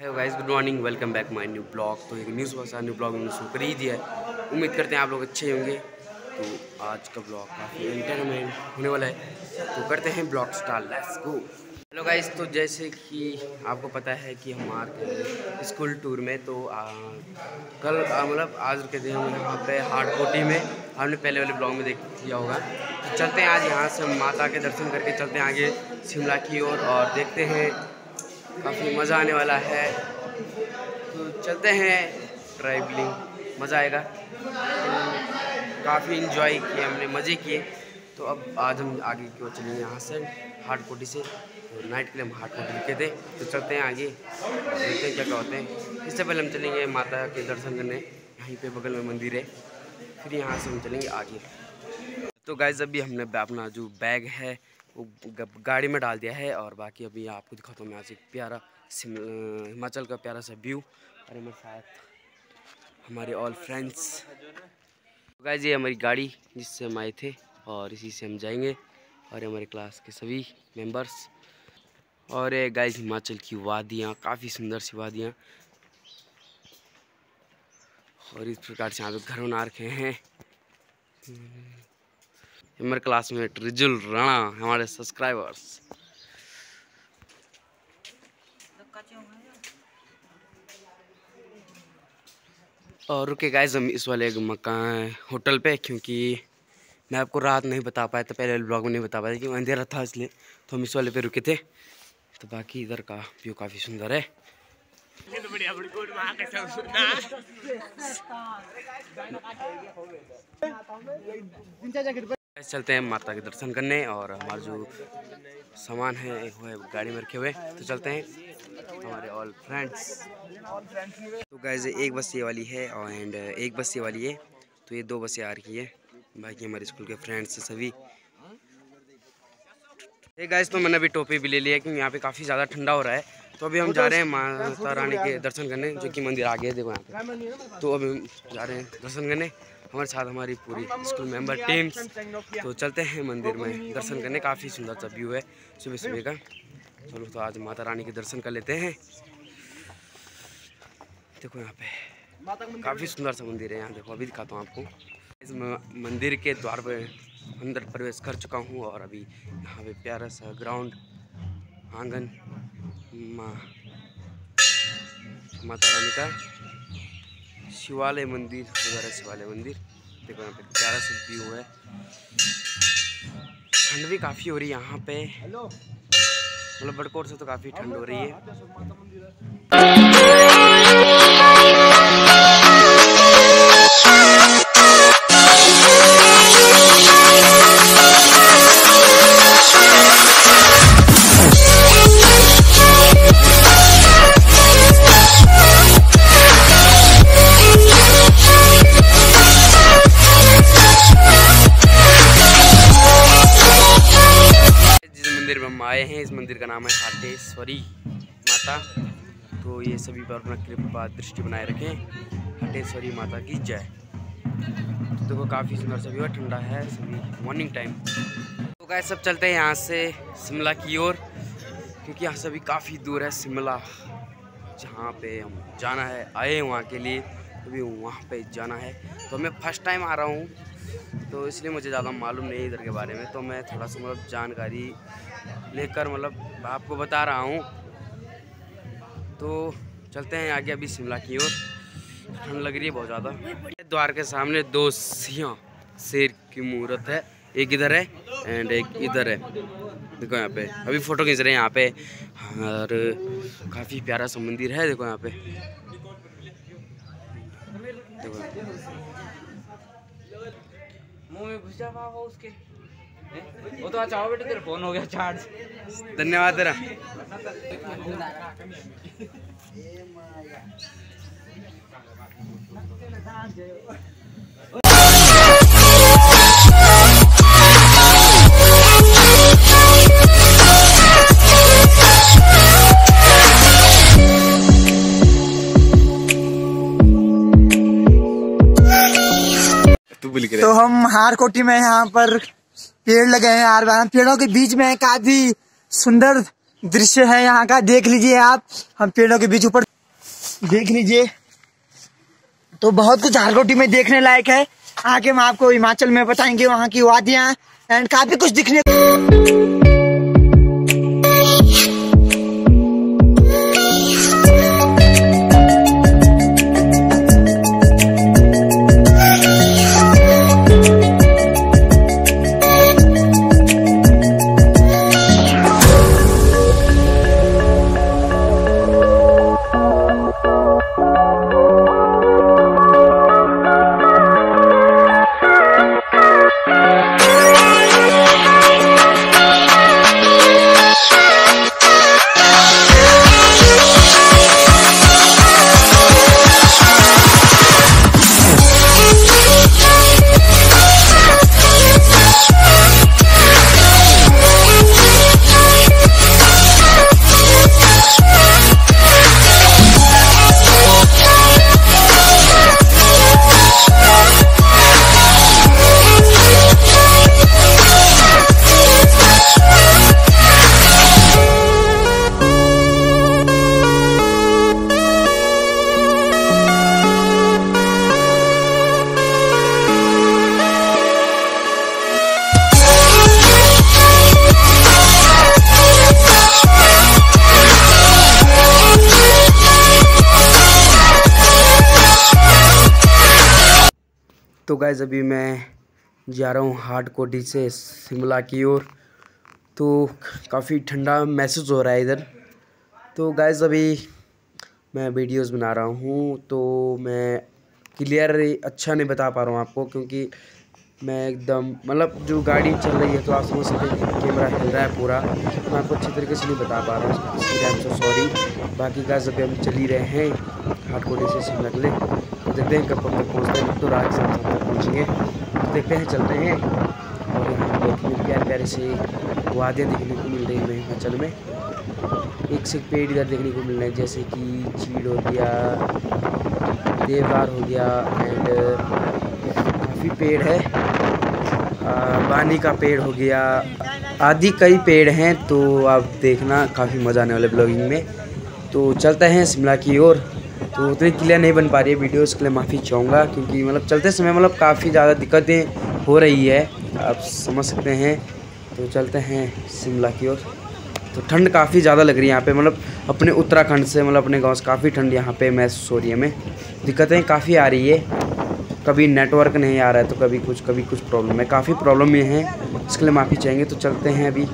Hello guys good morning welcome back my new blog तो एक news बहुत new blog मैंने शुरू कर ही दिया है। उम्मीद करते हैं आप लोग अच्छे होंगे। तो आज का ब्लॉग काफ़ी एंटरटेनमेंट होने वाला है। तो करते हैं blog start let's go hello guys तो जैसे कि आपको पता है कि हम स्कूल टूर में तो आ, कल मतलब आज के दिन हम यहाँ पे हार्ड कोटी में हमने पहले वाले ब्लॉग में देख लिया होगा। तो चलते हैं आज यहाँ से माता के दर्शन करके चलते हैं आगे शिमला की ओर और, और देखते हैं काफ़ी मज़ा आने वाला है। तो चलते हैं ट्रैवलिंग मज़ा आएगा। तो काफ़ी इन्जॉय किए हमने, मज़े किए। तो अब आज हम आगे की ओर चलेंगे यहाँ से हार्ड कोटी से। तो नाइट के लिए हम हार्ड कोटी रुके थे। तो चलते हैं आगे, देखते हैं क्या क्या होते हैं। इससे पहले हम चलेंगे माता के दर्शन करने। यहीं पे बगल में मंदिर है। फिर यहाँ से हम चलेंगे आगे। तो गाइज़ अभी हमने अपना जो बैग है गाड़ी में डाल दिया है और बाकी अभी आपको दिखाता हूँ मैं आज एक प्यारा हिमाचल का प्यारा सा व्यू। अरे मैं शायद हमारे ऑल फ्रेंड्स गाइज़ ये हमारी गाड़ी जिससे हम आए थे और इसी से हम जाएँगे और हमारे क्लास के सभी मेंबर्स और ये गाइज़ हिमाचल की वादियाँ, काफ़ी सुंदर सी वादियाँ। और इस प्रकार से यहाँ पे घर बना रखे हैं। हमारे क्लासमेट रिजुल राणा हमारे सब्सक्राइबर्स और रुके गाइज़ हम इस वाले मकान होटल पे क्योंकि मैं आपको रात नहीं बता पाया था पहले ब्लॉग में नहीं बता पाया कि अंधेरा था इसलिए। तो हम इस वाले पे रुके थे। तो बाकी इधर का व्यू काफ़ी सुंदर है। चलते हैं माता के दर्शन करने और हमारा जो सामान है वो है गाड़ी में रखे हुए। तो चलते हैं हमारे ऑल फ्रेंड्स तो गैज एक बस ये वाली है और एंड एक बस ये वाली है। तो ये दो बसें आ रही है। बाकी हमारे स्कूल के फ्रेंड्स सभी। एक गैस तो मैंने अभी टोपी भी ले लिया क्योंकि यहाँ पे काफ़ी ज़्यादा ठंडा हो रहा है। तो अभी हम जा रहे हैं माता रानी के दर्शन करने, जो कि मंदिर आगे है, देखो यहाँ पे। तो अभी हम जा रहे हैं दर्शन करने। हमारे साथ हमारी पूरी स्कूल मेंबर टीम्स तो चलते हैं मंदिर में। दर्शन करने काफ़ी सुंदर सा व्यू है। सुबह सुबह का। चलो तो आज माता रानी के दर्शन कर लेते हैं। देखो यहाँ पे काफ़ी सुंदर सा मंदिर है यहाँ। देखो अभी दिखाता हूँ आपको। इस मंदिर के द्वार पर अंदर प्रवेश कर चुका हूँ और अभी यहाँ पे प्यारा सा ग्राउंड आँगन माँ माता रानी का शिवालय मंदिर उधर शिवालय मंदिर। देखो यहाँ पे प्यारा सा व्यू है। ठंड भी काफ़ी हो रही है यहाँ पे। मतलब बड़कोट से तो काफ़ी ठंड हो रही है। हाटेश्वरी माता। तो ये सभी पर अपना कृपा दृष्टि बनाए रखें। हटेश्वरी माता की जय। तो देखो, काफ़ी सुंदर सभी और ठंडा है, सभी मॉर्निंग टाइम तो गाय सब चलते हैं यहाँ से शिमला की ओर, क्योंकि यहाँ से भी काफ़ी दूर है शिमला, जहाँ पे हम जाना है, आए वहाँ के लिए अभी तो वहाँ पे जाना है। तो मैं फ़र्स्ट टाइम आ रहा हूँ। तो इसलिए मुझे ज़्यादा मालूम नहीं इधर के बारे में। तो मैं थोड़ा सा मतलब जानकारी लेकर मतलब आपको बता रहा हूँ। तो चलते हैं आगे अभी शिमला की ओर। ठंड लग रही है बहुत ज़्यादा। द्वार के सामने दो सिया शेर की मूर्त है। एक इधर है एंड एक इधर है। देखो यहाँ पे, अभी फ़ोटो खींच रहे हैं यहाँ पे। और काफ़ी प्यारा सा मंदिर है, देखो यहाँ पे। देखो। में घुस जा बाबा उसके। वो तो चाहो बेटे तेरा फ़ोन हो गया चार्ज धन्यवाद तेरा। के तो हम हारकोटी में यहाँ पर पेड़ लगे हैं, हार पेड़ों के बीच में काफ़ी सुंदर दृश्य है यहाँ का। देख लीजिए आप, हम पेड़ों के बीच ऊपर देख लीजिए। तो बहुत कुछ हारकोटी में देखने लायक है। आके हम आपको हिमाचल में बताएँगे, वहाँ की वादियाँ एंड काफ़ी कुछ दिखने तो गाइज़ अभी मैं जा रहा हूँ हार्ड कोटी से शिमला की ओर। तो काफ़ी ठंडा महसूस हो रहा है इधर। तो गाइज़ अभी मैं वीडियोस बना रहा हूँ तो मैं क्लियर अच्छा नहीं बता पा रहा हूँ आपको, क्योंकि मैं एकदम मतलब जो गाड़ी चल रही है तो आप समझ सकते कैमरा हिल रहा है पूरा। मैं आपको अच्छी तरीके से नहीं बता पा रहा हूँ सॉरी बाकी गाइज़ अभी हम चल ही रहे हैं हार्ड कोटी से शिमला के लिए। देखते हैं कब तक पहुँचते हैं। तो रात से हम तक पहुँचेंगे। तो देखते हैं, चलते हैं। और यहाँ इतनी प्यारे प्यारे से वादियाँ देखने को मिल रही है हिमाचल में। एक से पेड़ इधर देखने को मिल रहे हैं, जैसे कि चीड़ हो गया, देवदार हो गया एंड काफ़ी पेड़ है। बानी का पेड़ हो गया। आदि कई पेड़ हैं तो आप देखना, काफ़ी मज़ा आने वाले ब्लॉगिंग में। तो चलते हैं, शिमला की ओर। तो उतनी क्लियर नहीं बन पा रही है वीडियो उसके लिए, माफ़ी चाहूँगा, क्योंकि मतलब चलते समय मतलब काफ़ी ज़्यादा दिक्कतें हो रही है। आप समझ सकते हैं। तो चलते हैं शिमला की ओर। तो ठंड काफ़ी ज़्यादा लग रही है यहाँ पे मतलब अपने उत्तराखंड से मतलब अपने गाँव से काफ़ी ठंड यहाँ पे महसूस हो रही है हमें। दिक्कतें काफ़ी आ रही है। कभी नेटवर्क नहीं आ रहा है तो कभी कुछ कभी कुछ प्रॉब्लम है। काफ़ी प्रॉब्लम ये हैं, इसके लिए माफ़ी चाहेंगे तो चलते हैं अभी।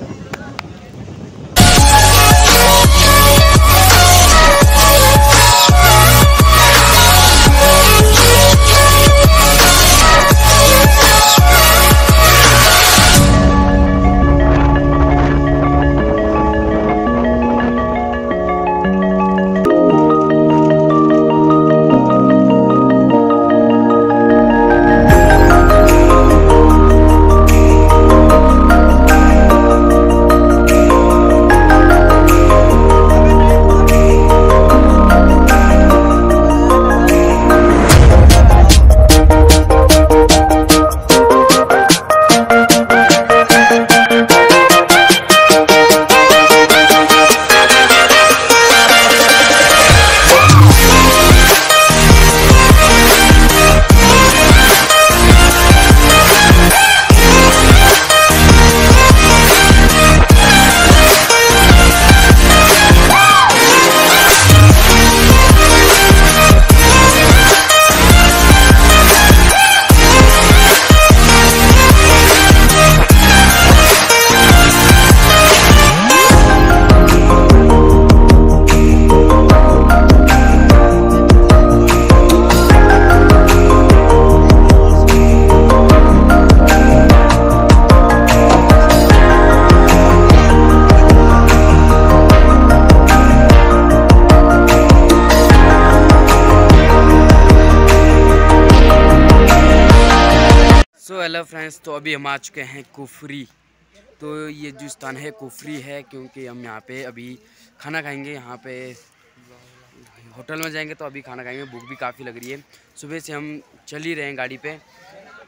हेलो फ्रेंड्स तो अभी हम आ चुके हैं कुफरी। तो ये जो स्थान है कुफरी है, क्योंकि हम यहाँ पे अभी खाना खाएँगे। यहाँ पे होटल में जाएँगे तो अभी खाना खाएँगे। भूख भी काफ़ी लग रही है। सुबह से हम चल ही रहे हैं गाड़ी पे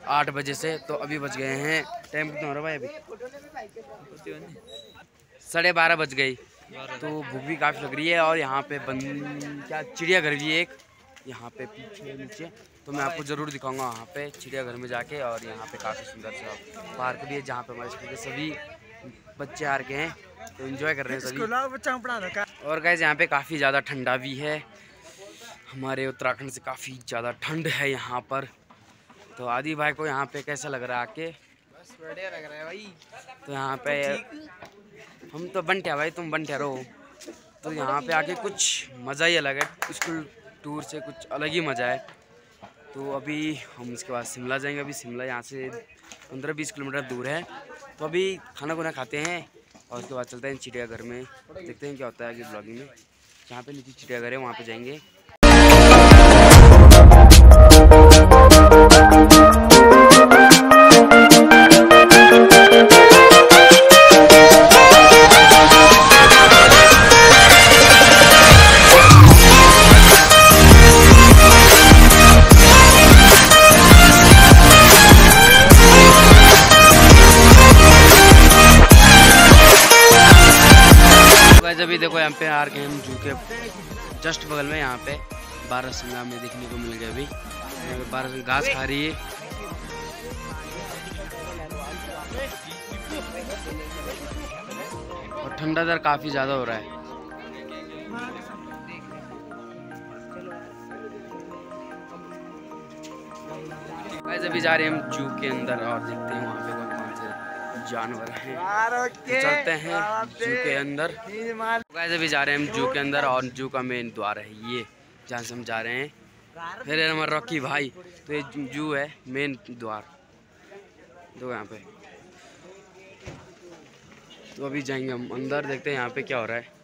आठ बजे से। तो अभी बज गए हैं। टाइम कितना हो रहा है भाई अभी? साढ़े बारह बज गई तो भूख भी काफ़ी लग रही है। और यहाँ पे बंद क्या चिड़ियाघर भी एक। यहाँ पे पीछे नीचे तो मैं आपको ज़रूर दिखाऊँगा वहाँ पे चिड़ियाघर में जाके और यहाँ पे काफ़ी सुंदर सा पार्क भी है जहाँ पे हमारे स्कूल के सभी बच्चे आ रखे हैं तो इन्जॉय कर रहे हैं सभी। बच्चा पढ़ा रखा और गैस यहाँ पे काफ़ी ज़्यादा ठंडा भी है। हमारे उत्तराखंड से काफ़ी ज़्यादा ठंड है यहाँ पर। तो आदि भाई को यहाँ पे कैसा लग रहा है आके? बस बढ़िया लग रहा है भाई। तो यहाँ पे हम तो बनटे भाई तुम बनटे रहो? तो यहाँ पे आके कुछ मज़ा ही अलग है। स्कूल टूर से कुछ अलग ही मज़ा है। तो अभी हम उसके बाद शिमला जाएँगे। अभी शिमला यहाँ से पंद्रह बीस किलोमीटर दूर है। तो अभी खाना खुना खाते हैं और उसके बाद चलते हैं चिड़ियाघर में। देखते हैं क्या होता है आगे ब्लॉगिंग में। जहाँ पे नीचे चिड़ियाघर है, वहाँ पे जाएँगे। यहाँ पे आर के हम जू के जस्ट बगल में यहाँ पे बारह सिंगा में देखने को मिल गया अभी। यहाँ पे बारह सिंगा घास खा रही है। और ठंडा दर काफ़ी ज़्यादा हो रहा है। अभी जा रहे हैं हम जू के अंदर और देखते हैं वहाँ पे जानवर हैं। चलते हैं जू के अंदर। गाइस अभी जा रहे हैं हम जू के अंदर और जू का मेन द्वार है ये जहाँ से हम जा रहे हैं। फिर हमारा रॉकी भाई तो ये जू है मेन द्वार। दो यहाँ पे। तो अभी जाएँगे हम अंदर देखते हैं यहाँ पे क्या हो रहा है।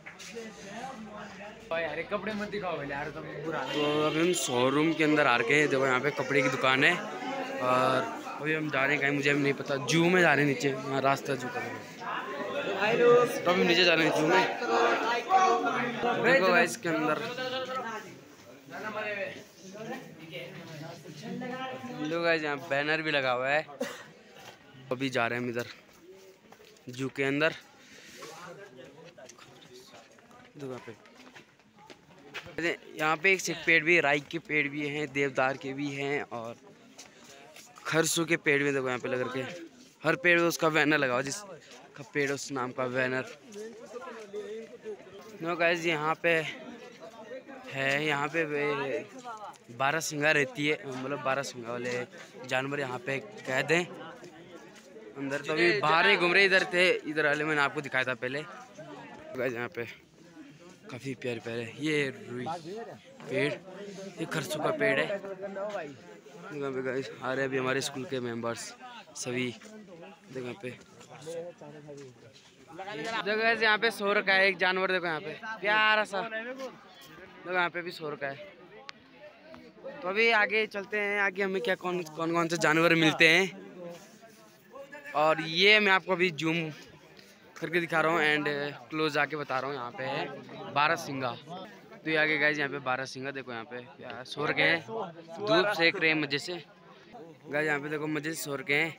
भाई कपड़े मत दिखाओ यार तो अभी हम शोरूम के अंदर आ रखे हैं। देखो यहाँ पे कपड़े की दुकान है और अभी हम जा रहे हैं कहीं, मुझे नहीं पता। जू में जा रहे हैं नीचे। हाँ रास्ता जू का। तो अभी नीचे जा रहे हैं जू में। इसके अंदर। यहाँ बैनर भी लगा हुआ है। अभी जा रहे हैं हम इधर, जू के अंदर। यहाँ पे। एक पेड़ भी राई के पेड़ भी हैं, देवदार के भी हैं और खरसू के पेड़ भी देखो यहाँ पे लग रखे। हर पेड़ पे उसका बैनर लगा हुआ, जिस का पेड़ उस नाम का बैनर नो गाइस यहाँ पे है, यहाँ पे बारह सिंगा रहती है मतलब बारह सिंगा वाले जानवर यहाँ पे कैद हैं। अंदर तो अभी बाहर ही घूम रहे इधर थे, इधर वाले मैंने आपको दिखाया था पहले। गाइस यहाँ पे काफ़ी प्यारे प्यारे ये रुई पेड़, ये खरसू का पेड़ है। यहाँ पे गाइस आ रहे हैं अभी हमारे स्कूल के मेंबर्स सभी। यहाँ पे। देखो गाइस यहाँ पे सो रखा है एक जानवर, देखो यहाँ पे। प्यारा सा। देखो यहाँ पे भी सो रखा है। तो अभी आगे चलते हैं। आगे हमें क्या कौन कौन कौन से जानवर मिलते हैं। और ये मैं आपको अभी जूम करके दिखा रहा हूँ एंड क्लोज आके बता रहा हूँ। यहाँ पे है बारह सिंगा। तो ये आगे गाइज़ यहाँ पे बारह सिंगा देखो यहाँ पे क्या सो रखे हैं। धूप सेक रहे हैं मज़े से। गाइज़ यहाँ पे देखो मज़े से सो रखे हैं।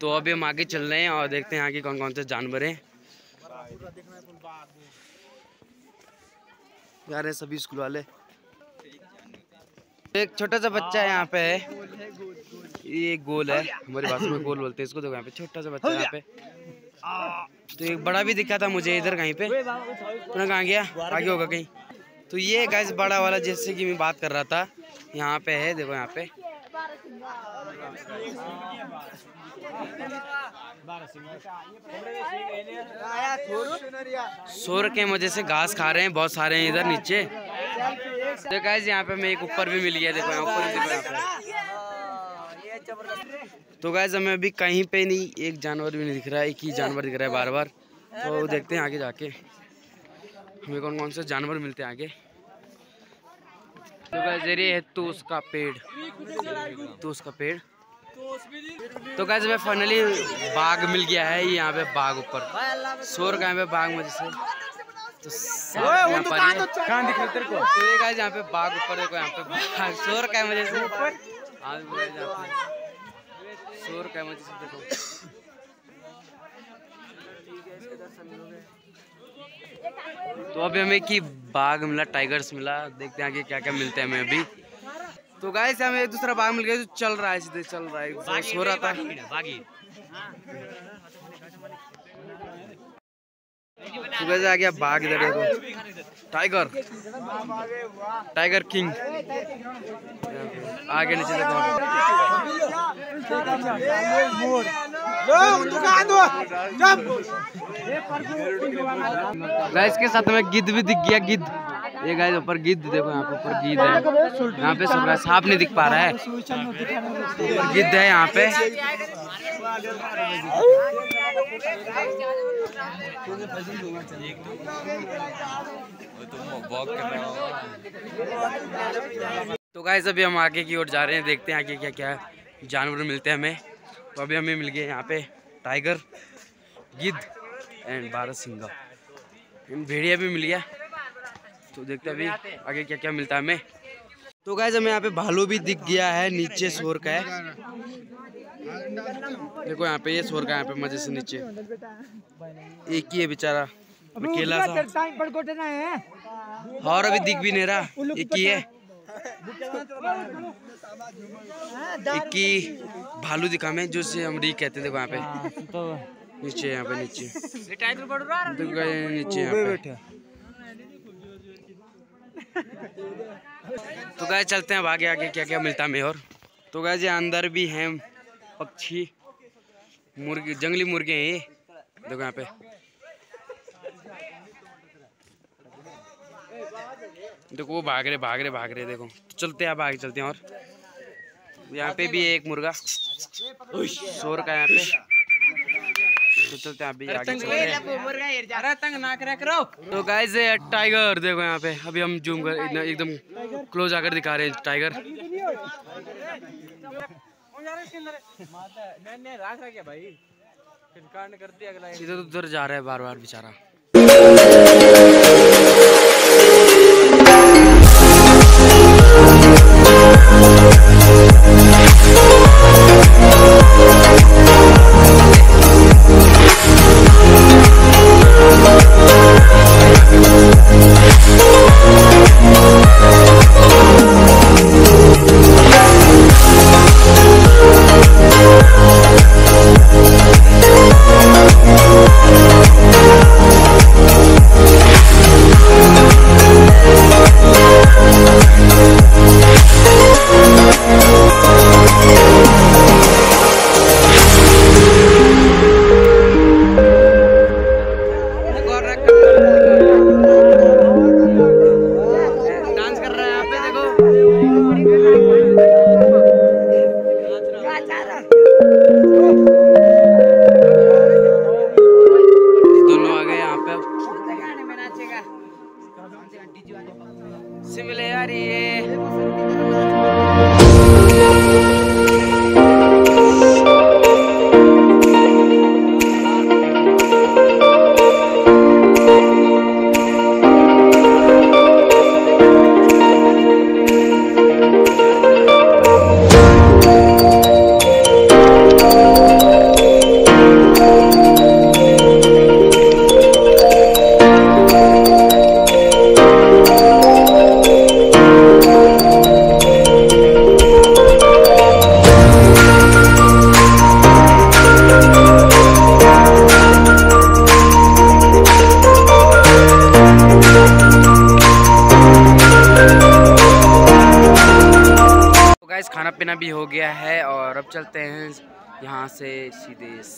तो अभी हम आगे चल रहे हैं और देखते हैं आगे कौन कौन से जानवर हैं। रहे सभी स्कूल वाले। एक छोटा सा बच्चा है यहाँ पे है। ये गोल है हमारी भाषा में गोल बोलते हैं इसको देखो यहाँ पे छोटा सा बच्चा यहाँ पे। तो एक बड़ा भी दिखा था मुझे इधर कहीं पे। तूने कहाँ गया? आगे होगा कहीं। तो ये गैस बड़ा वाला जैसे कि मैं बात कर रहा था यहाँ पे है देखो यहाँ पे। शोर के वजह से घास खा रहे हैं बहुत सारे हैं इधर नीचे। तो गाइस यहाँ पे मैं एक ऊपर भी मिल गया देखो यहाँ ऊपर देखो तो गाइस हमें अभी कहीं पे नहीं एक जानवर भी नहीं दिख रहा है एक ही जानवर दिख रहा है बार बार तो देखते हैं आगे जाके। हमें कौन कौन से जानवर मिलते हैं आगे। तो गाइस ये है तो उसका पेड़। तो उसका पेड़। तो गाइस हमें फाइनली बाग मिल गया है यहाँ पे बाघ ऊपर। शोर का यहाँ पे बाग मुझे से तो यहाँ पर। कहाँ दिख रहा तेरे को? तो ये यहाँ पे बाग ऊपर देखो यहाँ पे शोर का मुझे से। शोर का से देखो। तो अभी हमें की बाघ मिला टाइगर्स मिला देखते हैं आगे क्या क्या मिलते हैं हमें अभी। तो गाय से हमें एक दूसरा बाघ मिल गया जो चल रहा है सीधे चल रहा है। सो रहा था। सुबह से आ गया बाघ इधर, देखो। टाइगर टाइगर किंग आगे नीचे देखो। गाइस के साथ में गिद्ध भी दिख गया गिद्ध ये गाइस ऊपर गिद्ध देखो, यहाँ पे ऊपर गिद्ध है। यहाँ पे सब सांप नहीं दिख पा रहा है। गिद्ध है यहाँ पे। तो गाइस अभी हम आगे की ओर जा रहे हैं, देखते हैं आगे क्या क्या जानवर मिलते हैं हमें। तो अभी हमें मिल गए यहाँ पे टाइगर गिद्ध एंड बारह सिंगा भेड़िया भी मिल गया। तो देखते हैं अभी आगे क्या क्या मिलता है हमें। तो गाइस हमें यहाँ पे भालू भी दिख गया है, नीचे शोर का है। देखो यहाँ पे ये शोर का यहाँ पे मज़े से नीचे। एक ही है बेचारा। अकेला और अभी दिख भी नहीं रहा। एक ही है। एक ही भालू दिखा में, जो से हम री कहते देखो यहाँ पे। नीचे, यहाँ पे, नीचे। नीचे, यहाँ पे। तो गाय चलते हैं अब आगे आगे क्या क्या मिलता है हमें और। तो गाय जी अंदर भी हैं। पक्षी, मुर्गे, जंगली मुर्गे हैं ये। देखो यहाँ पे। देखो वो भाग रहे भाग रहे भाग रहे, देखो। चलते हैं आगे चलते हैं और। यहाँ पे भी एक मुर्गा। शोर का यहाँ पे। तो चलते हैं अभी आगे तो गाइस टाइगर देखो यहाँ पे। अभी हम जूम कर, एकदम क्लोज आकर दिखा रहे हैं टाइगर इधर उधर जा रहा है बार बार बेचारा।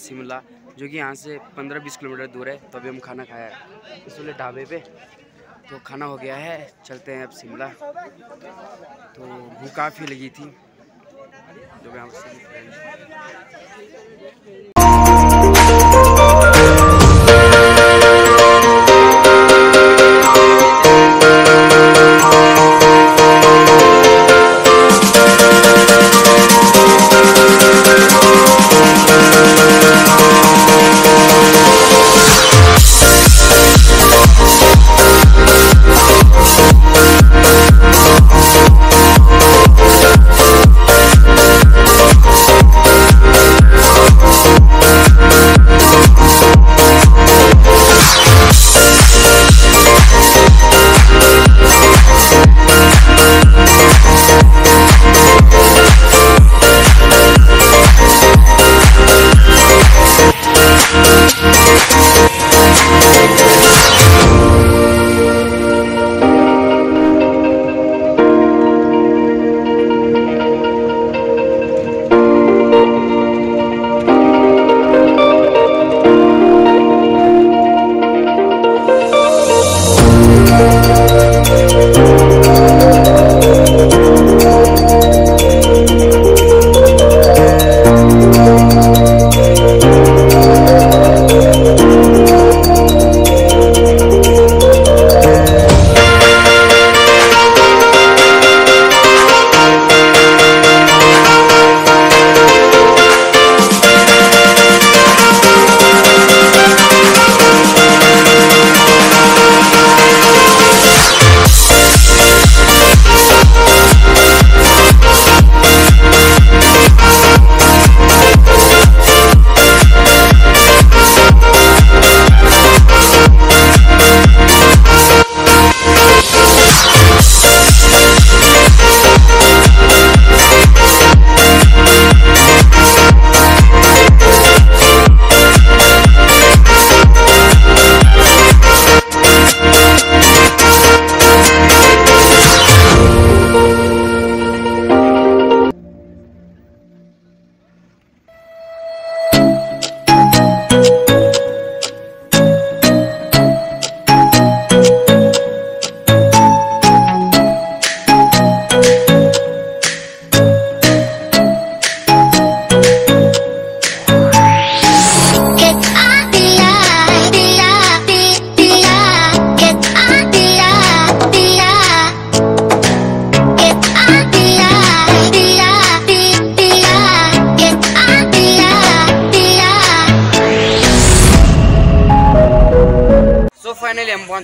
शिमला जो कि यहाँ से 15-20 किलोमीटर दूर है तो अभी हम खाना खाया है। इस वाले ढाबे पे तो खाना हो गया है, चलते हैं अब शिमला। तो भूख काफ़ी लगी थी। जो मैं आपसे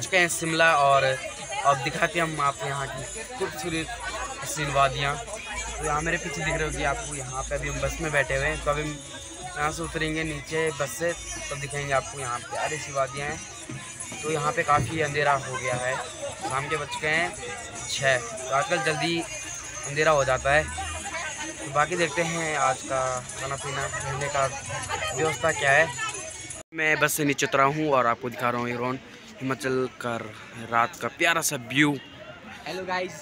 चुके हैं शिमला और अब दिखाते हैं हम आपको यहाँ की खूबसूरत हसीन वादियाँ तो यहाँ मेरे पीछे दिख रही होगी आपको यहाँ पे अभी हम बस में बैठे हुए हैं। तो अभी यहाँ से उतरेंगे नीचे बस से, तब दिखेंगे आपको यहाँ प्यारी सी वादियाँ हैं। तो यहाँ पे काफ़ी अंधेरा हो गया है। शाम के बज चुके हैं छः। तो आजकल जल्दी अंधेरा हो जाता है। तो बाकी देखते हैं आज का खाना पीना, रहने का व्यवस्था क्या है। मैं बस से नीचे उतरा हूँ और आपको दिखा रहा हूँ यूरोन हिमाचल कर रात का प्यारा सा व्यू हेलो गाइस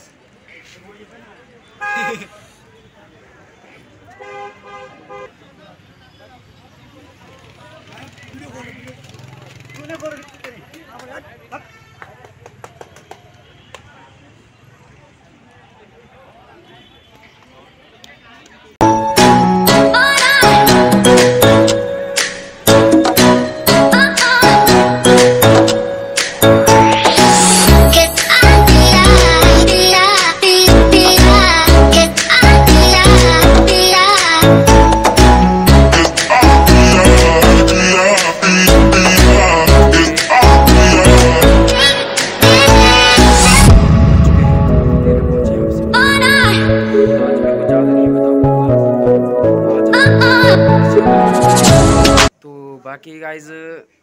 तो बाकी गाइज़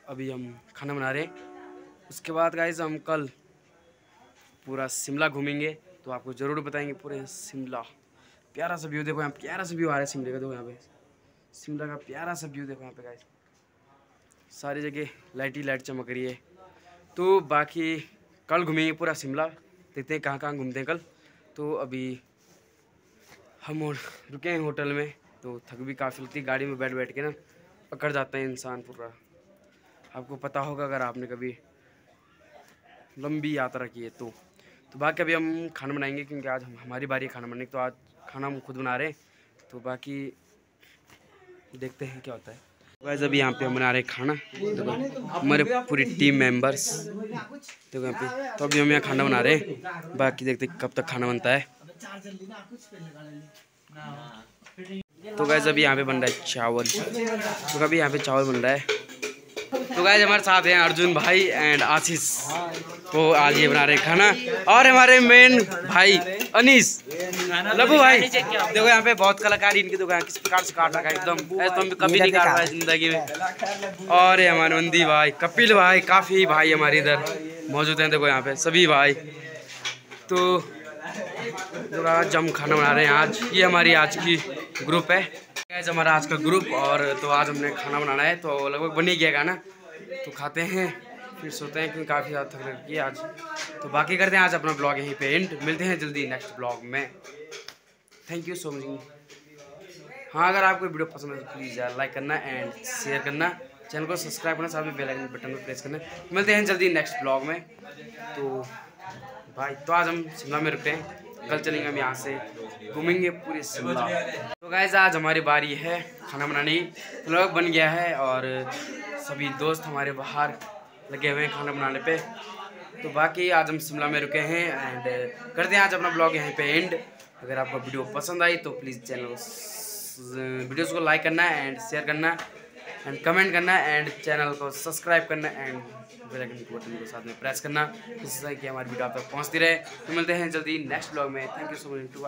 अभी हम खाना बना रहे हैं। उसके बाद गाइज़ हम कल पूरा शिमला घूमेंगे। तो आपको ज़रूर बताएँगे पूरे शिमला। प्यारा सा व्यू देखो यहाँ प्यारा सा व्यू आ रहा है शिमले का, देखो यहाँ पे। शिमला का प्यारा सा व्यू देखो यहाँ पे गाइज़ सारी जगह लाइट ही लाइट चमक रही है। तो बाकी कल घूमेंगे पूरा शिमला। देखते हैं कहाँ कहाँ घूमते हैं कल। तो अभी हम रुके हैं होटल में। तो थक भी काफ़ी लगती है, गाड़ी में बैठ बैठ के ना, पकड़ जाता है इंसान पूरा। आपको पता होगा अगर आपने कभी लंबी यात्रा की है तो। तो बाकी अभी हम खाना बनाएँगे क्योंकि आज हम, हमारी बारी है खाना बनाने की तो आज खाना हम खुद बना रहे हैं। तो बाकी देखते हैं क्या होता है। वैसे अभी यहाँ पे हम बना रहे हैं खाना। देखो, हमारे पूरी टीम मेंबर्स देखो यहाँ पे तो अभी हम यहाँ खाना बना रहे हैं। बाकी देखते कब तक खाना बनता है। तो गैस अभी यहाँ पे बन रहा है चावल। तो अभी यहाँ पे चावल बन रहा है। तो गैस हमारे साथ हैं अर्जुन भाई एंड आशीष। तो आज ये बना रहे खाना। और हमारे मेन भाई, अनीस। लबू भाई, देखो यहाँ पे बहुत कलाकारी इनकी दुकान किस प्रकार से काट रखा है एकदम। ऐसा तो हम कभी नहीं काट रहा है ज़िंदगी में। और ये हमारे नंदी भाई, कपिल भाई, काफ़ी भाई हमारे इधर मौजूद हैं, देखो यहाँ पे सभी भाई। तो जो आज खाना बना रहे हैं आज। ये हमारी आज की ग्रुप है। गैस हमारा आज का ग्रुप और तो आज हमने खाना बनाना है तो लगभग बन ही गया खाना तो खाते हैं, फिर सोते हैं, क्योंकि काफ़ी ज़्यादा थक लगी है आज। तो बाकी करते हैं आज अपना ब्लॉग यहीं पे एंड मिलते हैं जल्दी नेक्स्ट ब्लॉग में। थैंक यू सो मच हाँ अगर आपको वीडियो पसंद है तो प्लीज़ यार लाइक करना एंड शेयर करना। चैनल को सब्सक्राइब करना, साथ में बेल आइकन बटन को प्रेस करना। मिलते हैं जल्दी नेक्स्ट ब्लॉग में। तो भाई तो आज हम शिमला में रुकते हैं। कल चलेंगे हम यहाँ से, घूमेंगे पूरे शिमला। तो गाइज़ आज हमारी बारी है खाना बनाने की। लगभग बन गया है और सभी दोस्त हमारे बाहर लगे हुए हैं खाना बनाने पे। तो बाकी आज हम शिमला में रुके हैं एंड करते हैं आज अपना ब्लॉग यहीं पे एंड अगर आपको वीडियो पसंद आई तो प्लीज़ चैनल को वीडियोज़ को लाइक करना एंड शेयर करना। एंड कमेंट करना एंड चैनल को सब्सक्राइब करना एंड बेल आइकन के बटन को साथ में प्रेस करना। जिससे कि हमारी वीडियो आप तक पहुँचती रहे। तो मिलते हैं जल्दी नेक्स्ट ब्लॉग में। Thank you so much to